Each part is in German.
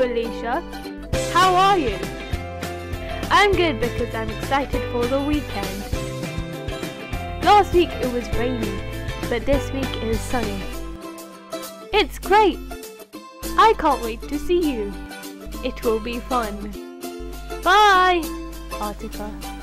Alicia. How are you? I'm good because I'm excited for the weekend. Last week it was rainy, but this week it is sunny. It's great! I can't wait to see you. It will be fun. Bye! Artica.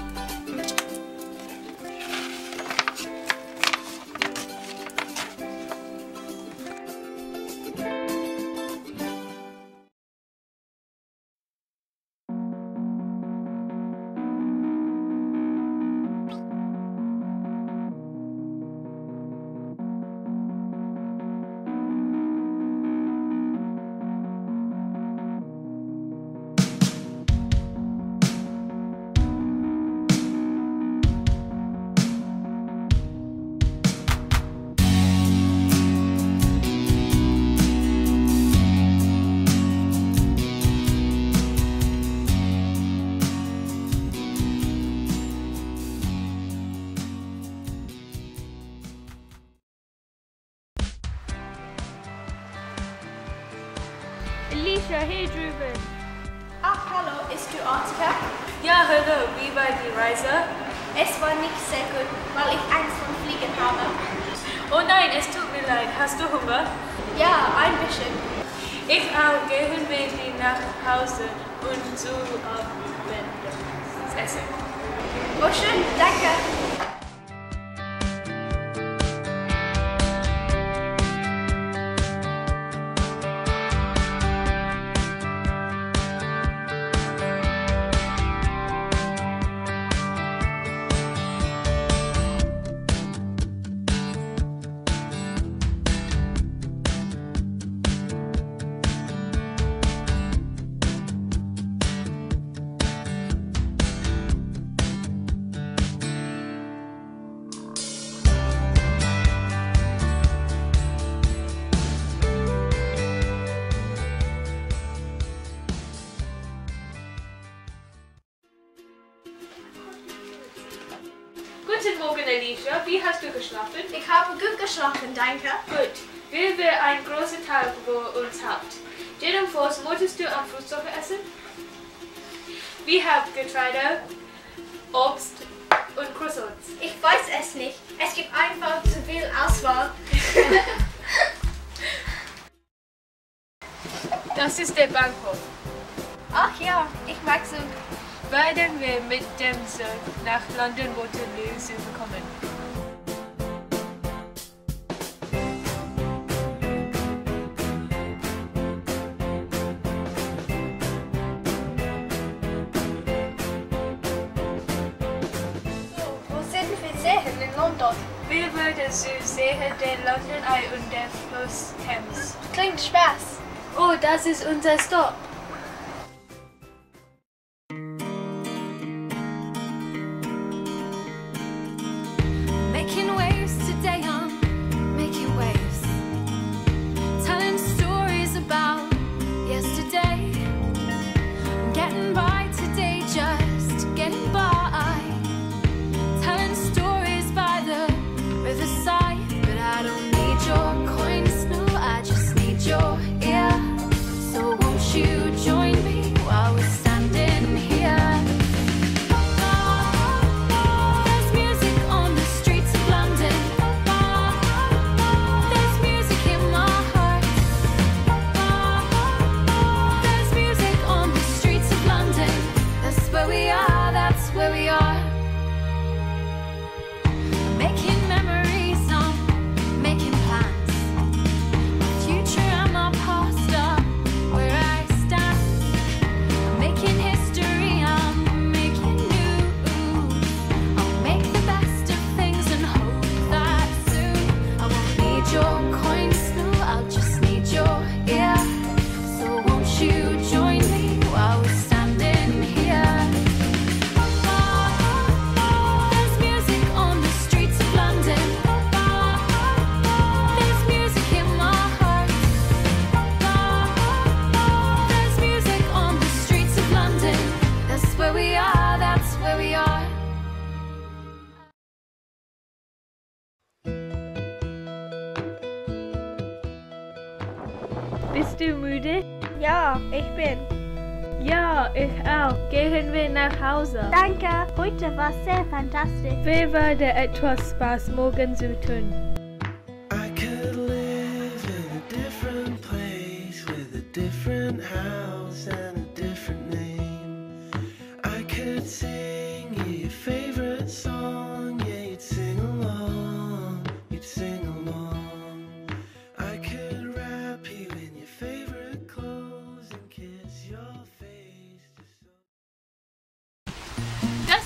Alicia, hey drüben. Ach, hallo, ist du Artika? Ja, hallo, wie war die Reise? Es war nicht sehr gut, weil ich Angst vor Fliegen habe. Oh nein, es tut mir leid. Hast du Hunger? Ja, ein bisschen. Ich auch. Gehen wir nach Hause und zu Abendessen essen. Oh schön, danke. Guten Morgen, Alicia. Wie hast du geschlafen? Ich habe gut geschlafen, danke. Gut. Wie wir einen großen Tag vor uns habt. Jedenfalls möchtest du am Frühstück essen? Wir haben Getreide, Obst und Croissants. Ich weiß es nicht. Es gibt einfach zu viel Auswahl. Das ist der Bankhof. Ach ja, ich mag so. Werden wir mit dem Zug nach London Waterloo Zoo kommen. So, wo sind wir sehen in London? Wir werden Zoo sehen den London Eye und der Fluss Thames. Klingt Spaß. Oh, das ist unser Stop. That's where we are. Bist du müde? Ja, ich bin. Ja, ich auch. Gehen wir nach Hause. Danke. Heute war sehr fantastisch. Wer würde etwas Spaß morgen zu tun? I could live in a different place with a different house and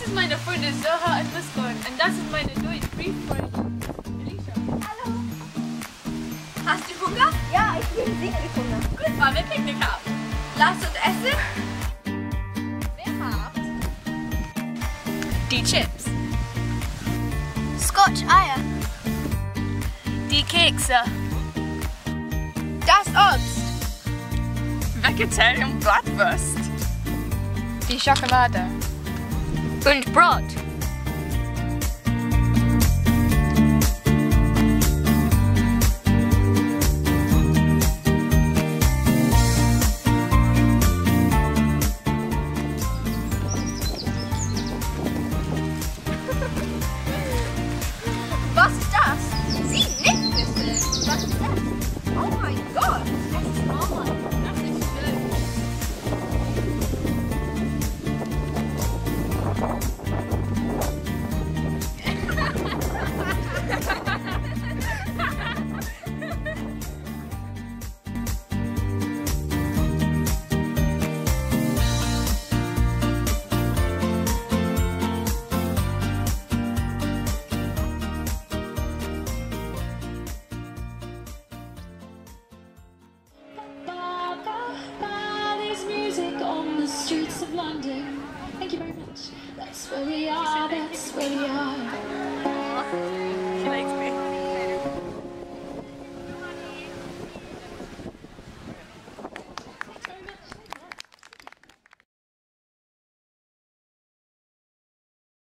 Das ist meine Freundin und Muskorn und das ist meine neue Brieffreundin Alicia. Hallo. Hast du Hunger? Ja, ich bin wirklich Hunger. Gut, wollen wir Picknick haben? Lass uns essen. Wer habt? Die Chips. Scotch Eier. Die Kekse. Das Obst. Vegetarian Bratwurst. Die Schokolade. Und Brot. London. Thank you very much. That's where we are, that's where we are.